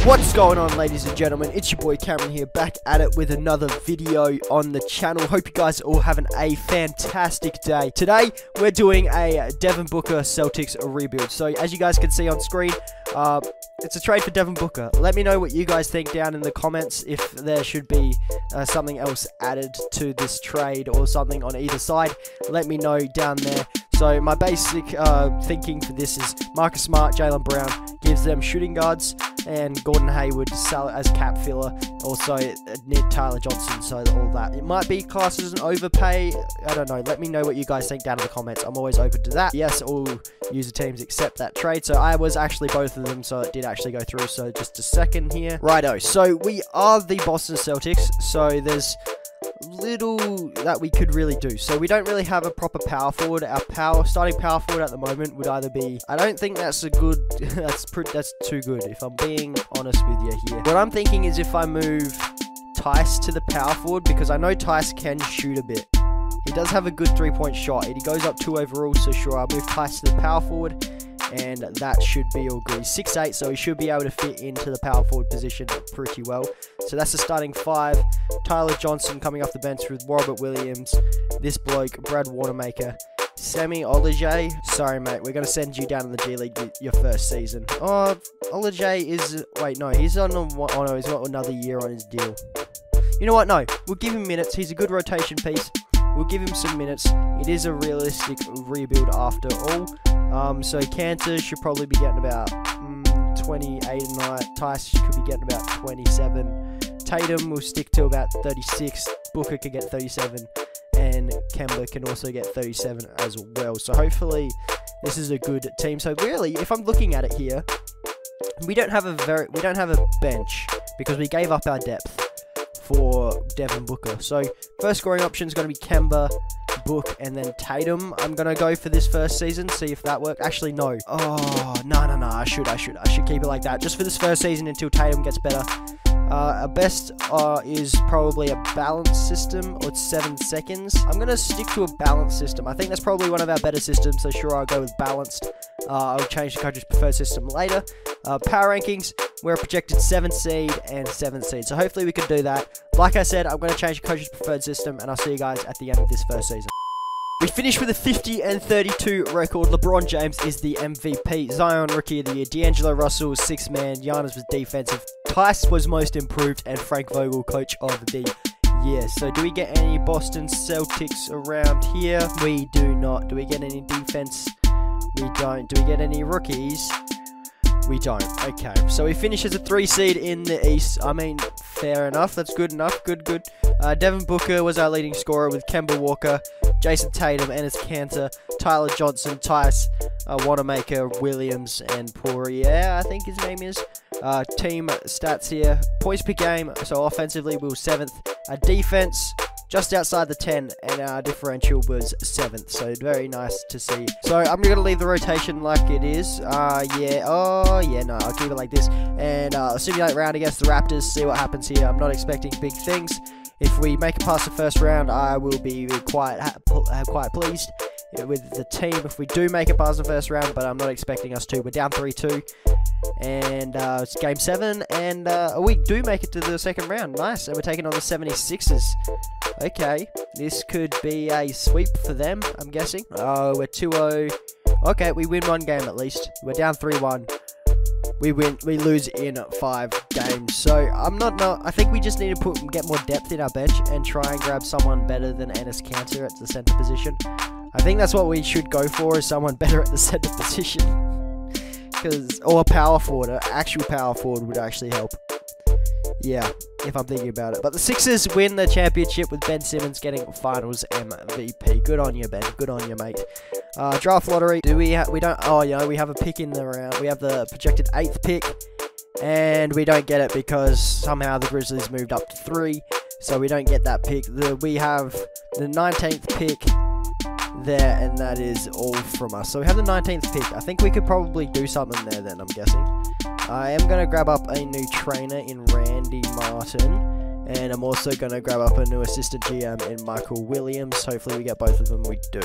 What's going on ladies and gentlemen, it's your boy Cameron here back at it with another video on the channel. Hope you guys are all having a fantastic day. Today we're doing a Devin Booker Celtics rebuild. So as you guys can see on screen, uh, it's a trade for Devin Booker. Let me know what you guys think down in the comments if there should be uh, something else added to this trade or something on either side. Let me know down there. So my basic uh, thinking for this is Marcus Smart, Jaylen Brown gives them shooting guards, and Gordon Hayward sell as cap filler. Also Ned Tyler Johnson, so all that. It might be classed as an overpay. I don't know. Let me know what you guys think down in the comments. I'm always open to that. Yes, all user teams accept that trade. So I was actually both of them, so it did actually go through. So just a second here. Righto. So we are the Boston Celtics. So there's little that we could really do. So we don't really have a proper power forward. Our power starting power forward at the moment would either be I don't think that's a good that's that's too good if I'm being honest with you here. What I'm thinking is if I move Theis to the power forward because I know Theis can shoot a bit. He does have a good three-point shot. He goes up two overall, so sure, I'll move Theis to the power forward and that should be all good. Six eight, so he should be able to fit into the power forward position pretty well. So that's the starting five. Tyler Johnson coming off the bench with Robert Williams, this bloke, Brad Wanamaker, Semi Ojeleye. Sorry, mate, we're going to send you down in the G League your first season. Oh, Ojeleye is... Wait, no, he's on a... Oh, no, he's got another year on his deal. You know what? No, we'll give him minutes. He's a good rotation piece. We'll give him some minutes. It is a realistic rebuild after all. Um, so Kanter should probably be getting about mm, 28 a night. Theis could be getting about 27. Tatum will stick to about 36. Booker could get 37. And Kemba can also get 37 as well. So hopefully this is a good team. So really, if I'm looking at it here, we don't have a very we don't have a bench because we gave up our depth for Devin Booker. So first scoring option is going to be Kemba, Book, and then Tatum. I'm going to go for this first season, see if that works. Actually, no. Oh, no, no, no. I should, I should. I should keep it like that. Just for this first season until Tatum gets better. Uh, best uh, is probably a balance system, or it's 7 seconds. I'm going to stick to a balance system. I think that's probably one of our better systems, so sure, I'll go with balanced. Uh, I'll change the coach's preferred system later. Uh, power rankings, we're a projected 7 seed and 7 seed, so hopefully we can do that. Like I said, I'm going to change the coach's preferred system, and I'll see you guys at the end of this first season. We finished with a 50 and 32 record. LeBron James is the MVP. Zion, Rookie of the Year. D'Angelo Russell, six man. Giannis was defensive. Theis was most improved. And Frank Vogel, coach of the year. So, do we get any Boston Celtics around here? We do not. Do we get any defense? We don't. Do we get any rookies? We don't. Okay. So we finish as a three seed in the East. I mean, fair enough. That's good enough. Good, good. Uh, Devin Booker was our leading scorer with Kemba Walker, Jayson Tatum, Enes Kanter, Tyler Johnson, Theis, uh, Wanamaker, Williams, and Poirier, I think his name is. Uh, team stats here. Points per game. So offensively, we were seventh. Uh, defense, just outside the 10, and our differential was 7th, so very nice to see. So I'm going to leave the rotation like it is. Uh, yeah, oh, yeah, no, I'll keep it like this. And uh, simulate round against the Raptors, see what happens here. I'm not expecting big things. If we make it past the first round, I will be quite, quite pleased with the team if we do make it past the first round, but I'm not expecting us to. We're down 3-2, and uh, it's game 7, and uh, we do make it to the second round. Nice, and we're taking on the 76ers. Okay, this could be a sweep for them, I'm guessing. Oh, we're 2-0. Okay, we win one game at least. We're down 3-1 we win we lose in five games. So I'm not no I think we just need to put get more depth in our bench and try and grab someone better than Enes Kanter at the center position. I think that's what we should go for is someone better at the center position. Cause or a power forward, an actual power forward would actually help. Yeah, if I'm thinking about it. But the Sixers win the championship with Ben Simmons getting finals MVP. Good on you, Ben. Good on you, mate. Uh, draft lottery. Do we have, we don't, oh, you know, we have a pick in the round. We have the projected eighth pick. And we don't get it because somehow the Grizzlies moved up to three. So we don't get that pick. The, we have the 19th pick there, and that is all from us. So we have the 19th pick. I think we could probably do something there then, I'm guessing. I am going to grab up a new trainer in Randy Martin. And I'm also going to grab up a new assistant GM in Michael Williams. Hopefully we get both of them. We do.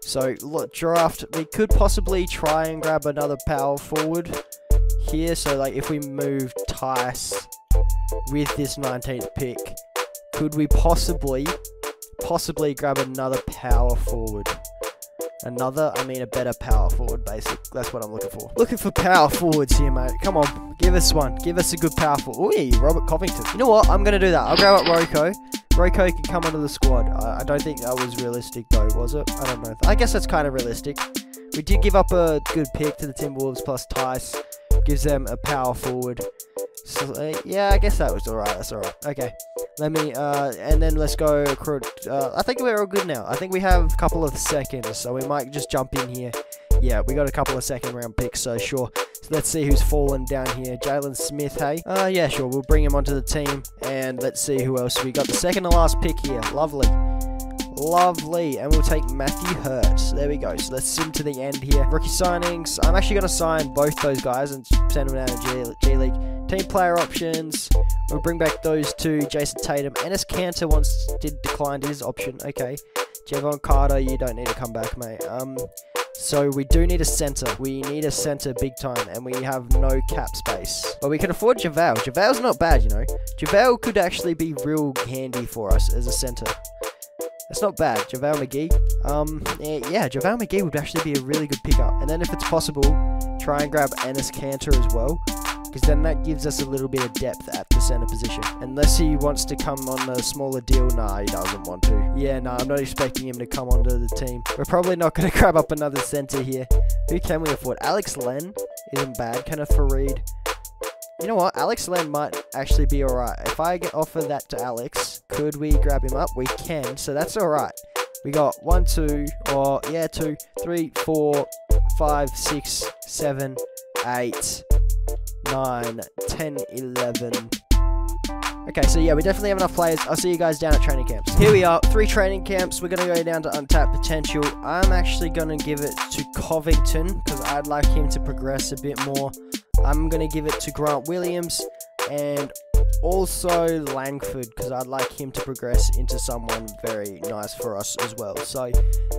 So, look, draft. We could possibly try and grab another power forward here. So like if we move Theis with this 19th pick, could we possibly, possibly grab another power forward? Another, I mean a better power forward, basic. That's what I'm looking for. Looking for power forwards here, mate. Come on, give us one. Give us a good power forward. Ooh, Robert Covington. You know what? I'm going to do that. I'll grab up Roko. Roko can come onto the squad. I, I don't think that was realistic, though, was it? I don't know. I guess that's kind of realistic. We did give up a good pick to the Timberwolves plus Theis. Gives them a power forward. So, uh, yeah, I guess that was alright. That's alright. Okay. Let me, uh, and then let's go. Uh, I think we're all good now. I think we have a couple of seconds, so we might just jump in here. Yeah, we got a couple of second round picks, so sure. So let's see who's fallen down here. Jalen Smith, hey? Uh, yeah, sure. We'll bring him onto the team, and let's see who else we got. The second to last pick here. Lovely. Lovely. And we'll take Matthew Hurts. There we go. So let's sim to the end here. Rookie signings. I'm actually going to sign both those guys and send them down to G, G League. Team player options. We'll bring back those two. Jayson Tatum. Enes Kanter once did decline his option. Okay. Jevon Carter, you don't need to come back, mate. Um, so we do need a center. We need a center big time, and we have no cap space. But we can afford JaVale. JaVale's not bad, you know. JaVale could actually be real handy for us as a center. That's not bad. JaVale McGee. Um, yeah, JaVale McGee would actually be a really good pickup. And then if it's possible, try and grab Enes Kanter as well. Because then that gives us a little bit of depth at the center position. Unless he wants to come on a smaller deal. Nah, he doesn't want to. Yeah, nah, I'm not expecting him to come onto the team. We're probably not going to grab up another center here. Who can we afford? Alex Len isn't bad. Kenneth Faried. You know what? Alex Len might actually be alright. If I get offer that to Alex, could we grab him up? We can, so that's alright. We got one, two, or yeah, two, three, four, five, six, seven, eight, nine, ten, eleven. Okay, so yeah, we definitely have enough players. I'll see you guys down at training camps. Here we are, three training camps. We're going to go down to untapped potential. I'm actually going to give it to Covington because I'd like him to progress a bit more. I'm going to give it to Grant Williams and also Langford because I'd like him to progress into someone very nice for us as well. So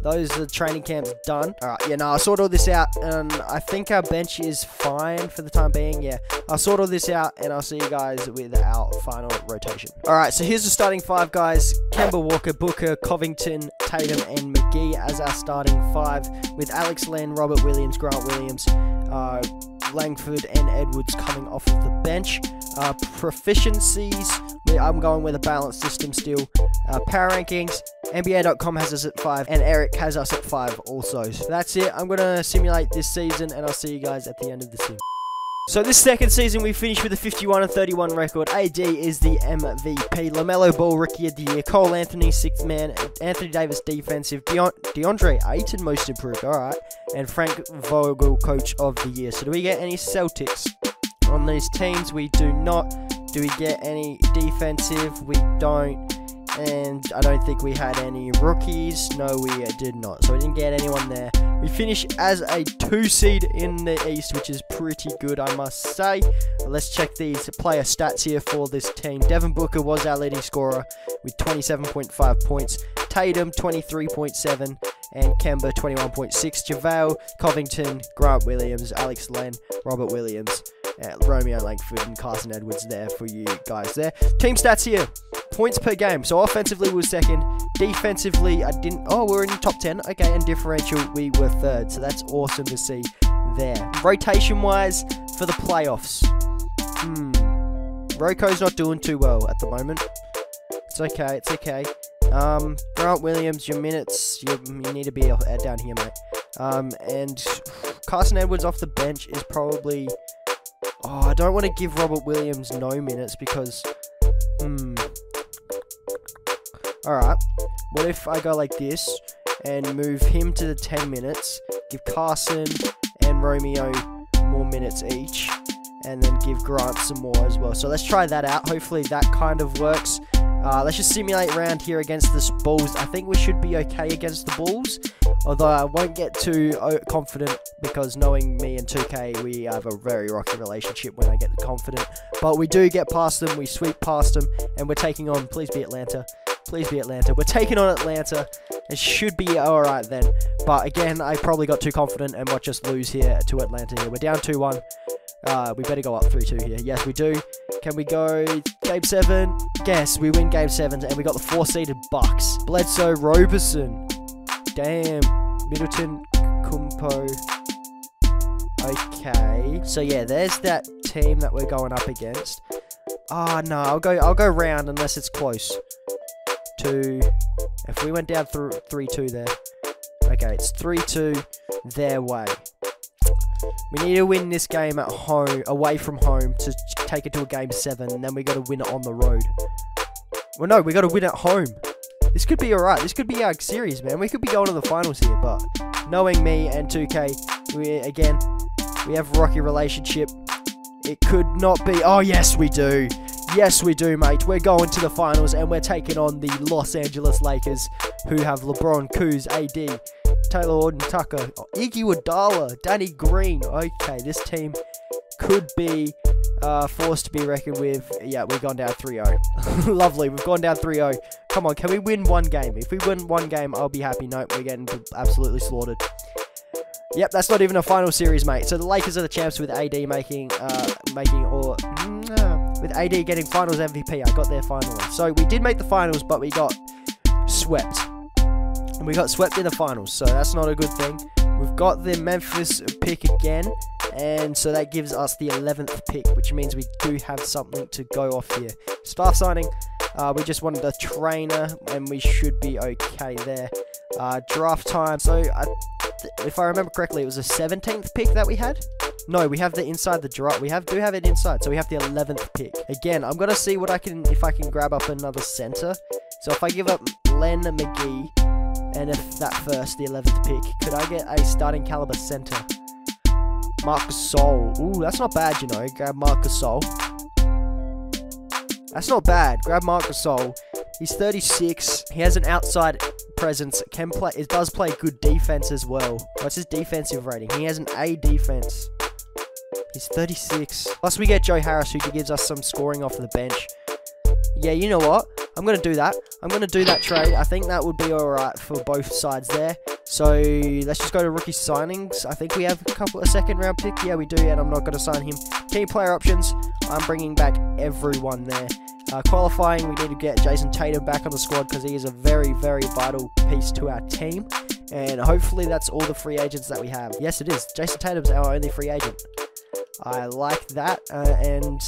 those are training camps done. All right, yeah, no, I sort all this out and I think our bench is fine for the time being. Yeah, I'll sort all this out and I'll see you guys with our final rotation. All right, so here's the starting five guys. Kemba Walker, Booker, Covington, Tatum, and McGee as our starting five with Alex Len, Robert Williams, Grant Williams, uh, Langford and Edwards coming off of the bench. Uh, proficiencies, I'm going with a balanced system still. Uh, power rankings, NBA.com has us at 5, and Eric has us at 5 also. So that's it. I'm going to simulate this season, and I'll see you guys at the end of the sim. So this second season, we finished with a 51 and 31 record. AD is the MVP. LaMelo Ball, Rookie of the Year. Cole Anthony, sixth man. Anthony Davis, defensive. DeAndre Ayton, most improved. All right. And Frank Vogel, Coach of the Year. So do we get any Celtics on these teams? We do not. Do we get any defensive? We don't and I don't think we had any rookies. No, we uh, did not. So we didn't get anyone there. We finish as a two seed in the East, which is pretty good, I must say. Let's check these player stats here for this team. Devin Booker was our leading scorer with 27.5 points. Tatum 23.7 and Kemba 21.6. JaVale, Covington, Grant Williams, Alex Len, Robert Williams, uh, Romeo Langford, and Carson Edwards there for you guys there. Team stats here points per game. So offensively, we were second. Defensively, I didn't. Oh, we are in the top 10. Okay, and differential, we were third. So that's awesome to see there. Rotation wise, for the playoffs. Hmm. Roko's not doing too well at the moment. It's okay, it's okay. Um, Grant Williams, your minutes, you, you need to be down here, mate. Um, and Carson Edwards off the bench is probably. Oh, I don't want to give Robert Williams no minutes because. Hmm. Alright, what if I go like this and move him to the 10 minutes, give Carson and Romeo more minutes each, and then give Grant some more as well. So let's try that out. Hopefully that kind of works. Uh, let's just simulate round here against the Bulls. I think we should be okay against the Bulls. Although I won't get too uh, confident because knowing me and 2K, we have a very rocky relationship when I get confident. But we do get past them, we sweep past them, and we're taking on, please be Atlanta. Please be Atlanta. We're taking on Atlanta. It should be alright then. But again, I probably got too confident and might just lose here to Atlanta here. We're down 2-1. Uh, we better go up 3 2 here. Yes, we do. Can we go game 7? Yes, we win game 7, and we got the 4 seeded Bucks. Bledsoe Roberson. Damn. Middleton Kumpo. Okay. So yeah, there's that team that we're going up against. Ah, oh, no, I'll go I'll go round unless it's close. Two. If we went down through 3-2 there. Okay, it's 3-2 their way. We need to win this game at home, away from home, to take it to a game seven, and then we got to win it on the road. Well, no, we got to win at home. This could be alright. This could be our series, man. We could be going to the finals here, but knowing me and 2K, we again, we have a rocky relationship. It could not be. Oh, yes, we do. Yes, we do, mate. We're going to the finals, and we're taking on the Los Angeles Lakers, who have LeBron, Kuz, AD, Talen Horton Tucker, Iguodala, Danny Green. Okay, this team could be uh, forced to be reckoned with. Yeah, we've gone down 3-0. Lovely, we've gone down 3-0. Come on, can we win one game? If we win one game, I'll be happy. Nope, we're getting absolutely slaughtered. Yep, that's not even a final series, mate. So the Lakers are the champs with AD making, uh, making or mm, with AD getting Finals MVP. I got there finally. So we did make the finals, but we got swept. And we got swept in the finals, so that's not a good thing. We've got the Memphis pick again, and so that gives us the 11th pick, which means we do have something to go off here. Staff signing, uh, we just wanted a trainer, and we should be okay there. Uh, draft time, so I, if I remember correctly, it was the 17th pick that we had. No, we have the inside the draft. We have do have it inside, so we have the 11th pick. Again, I'm gonna see what I can if I can grab up another center. So if I give up Len McGee and if that first, the 11th pick, could I get a starting caliber center? Marc Gasol. Ooh, that's not bad, you know. Grab Marc Gasol. That's not bad. Grab Marc Gasol. He's 36. He has an outside presence. Can play. It does play good defense as well. What's his defensive rating? He has an A defense. He's 36. Plus, we get Joe Harris, who gives us some scoring off the bench. Yeah, you know what? I'm going to do that. I'm going to do that trade. I think that would be alright for both sides there. So let's just go to rookie signings. I think we have a couple of second round pick. Yeah, we do, and I'm not going to sign him. Key player options. I'm bringing back everyone there. Uh, qualifying, we need to get Jayson Tatum back on the squad because he is a very, very vital piece to our team. And hopefully that's all the free agents that we have. Yes, it is. Jayson Tatum's our only free agent. I like that, uh, and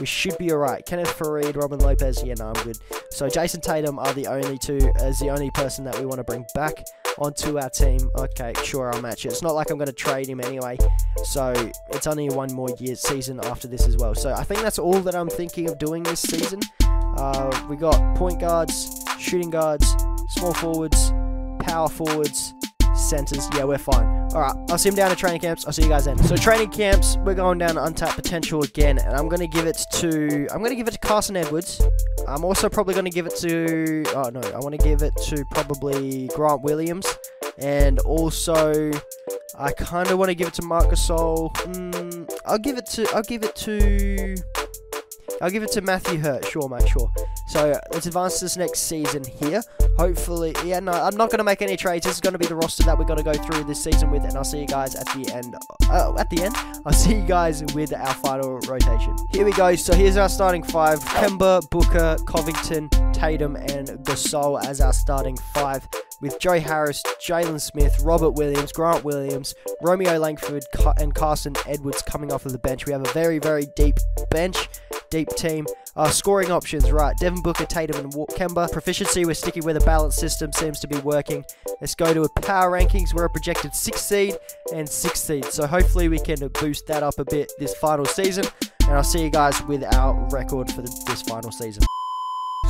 we should be alright. Kenneth Faried, Robin Lopez, yeah, no, I'm good. So Jayson Tatum are the only two, as the only person that we want to bring back onto our team. Okay, sure, I'll match it. It's not like I'm going to trade him anyway, so it's only one more year season after this as well. So I think that's all that I'm thinking of doing this season. Uh, we got point guards, shooting guards, small forwards, power forwards, centers. Yeah, we're fine. Alright, I'll see him down at training camps. I'll see you guys then. So training camps, we're going down to untapped potential again, and I'm gonna give it to I'm gonna give it to Carson Edwards. I'm also probably gonna give it to oh no, I wanna give it to probably Grant Williams. And also I kinda wanna give it to Marc Gasol. Mm, I'll give it to I'll give it to I'll give it to Matthew Hurt. Sure, mate, sure. So let's advance to this next season here. Hopefully, yeah, no, I'm not going to make any trades. This is going to be the roster that we're going to go through this season with, and I'll see you guys at the end. Uh, at the end, I'll see you guys with our final rotation. Here we go. So here's our starting five: Kemba, Booker, Covington, Tatum, and Gasol as our starting five with Joe Harris, Jalen Smith, Robert Williams, Grant Williams, Romeo Langford, and Carson Edwards coming off of the bench. We have a very, very deep bench deep team. Uh, scoring options, right. Devin Booker, Tatum, and Kemba. Proficiency, we're sticking with a balanced system, seems to be working. Let's go to a power rankings. We're a projected 6 seed and 6 seed. So hopefully we can boost that up a bit this final season. And I'll see you guys with our record for the, this final season.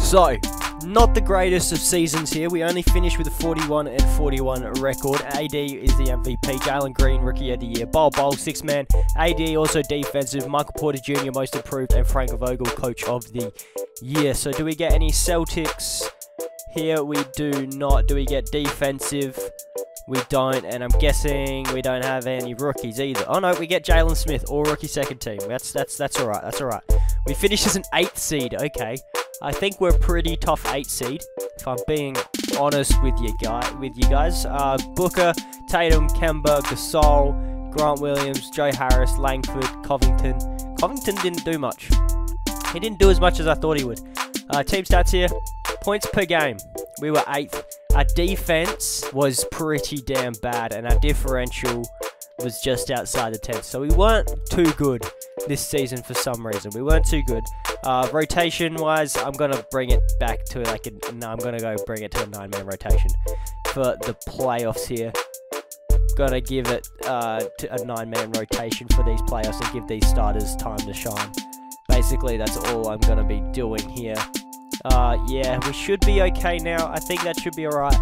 So, not the greatest of seasons here. We only finished with a 41 and 41 record. AD is the MVP. Jalen Green, Rookie of the Year. Bol Bol, six man. AD also defensive. Michael Porter Jr. most improved. And Frank Vogel, Coach of the Year. So, do we get any Celtics? Here we do not. Do we get defensive? We don't, and I'm guessing we don't have any rookies either. Oh no, we get Jalen Smith, all rookie second team. That's that's that's alright. That's alright. We finish as an eighth seed. Okay. I think we're pretty tough eight seed, if I'm being honest with you guy with you guys. Uh, Booker, Tatum, Kemba, Gasol, Grant Williams, Joe Harris, Langford, Covington. Covington didn't do much. He didn't do as much as I thought he would. Uh, team stats here points per game. We were eighth. Our defense was pretty damn bad, and our differential was just outside the 10th. So we weren't too good this season for some reason. We weren't too good. Uh, rotation wise, I'm gonna bring it back to like a, no, I'm gonna go bring it to a nine man rotation for the playoffs here. Gonna give it uh, a nine man rotation for these playoffs and give these starters time to shine. Basically, that's all I'm gonna be doing here. Uh, yeah, we should be okay now. I think that should be alright.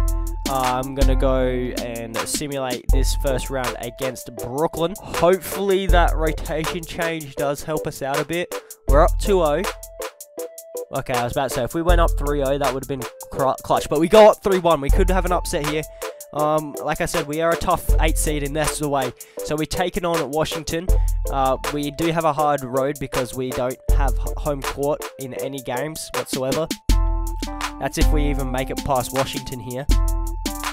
I'm going to go and simulate this first round against Brooklyn. Hopefully that rotation change does help us out a bit. We're up 2-0. Okay, I was about to say, if we went up 3-0, that would have been clutch. But we go up 3-1. We could have an upset here. Um, like I said, we are a tough 8 seed in that's the way. So we're taking on at Washington. Uh, we do have a hard road because we don't have home court in any games whatsoever. That's if we even make it past Washington here.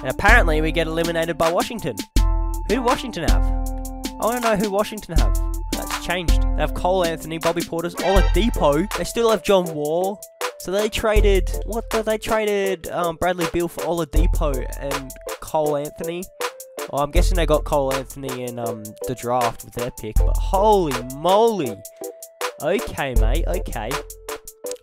And apparently we get eliminated by Washington. Who do Washington have? I want to know who Washington have. That's changed. They have Cole Anthony, Bobby Portis, Oladipo. They still have John Wall. So they traded, what, they traded um, Bradley Beal for Oladipo and Cole Anthony. Well, I'm guessing they got Cole Anthony in um, the draft with their pick, but holy moly. Okay, mate, okay.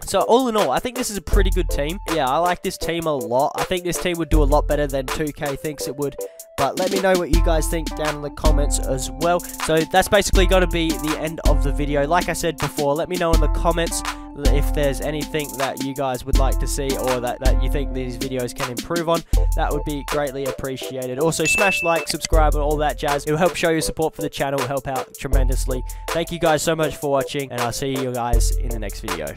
So all in all, I think this is a pretty good team. Yeah, I like this team a lot. I think this team would do a lot better than 2K thinks it would. But let me know what you guys think down in the comments as well. So that's basically going to be the end of the video. Like I said before, let me know in the comments if there's anything that you guys would like to see or that, that you think these videos can improve on. That would be greatly appreciated. Also, smash like, subscribe, and all that jazz. It will help show your support for the channel, help out tremendously. Thank you guys so much for watching, and I'll see you guys in the next video.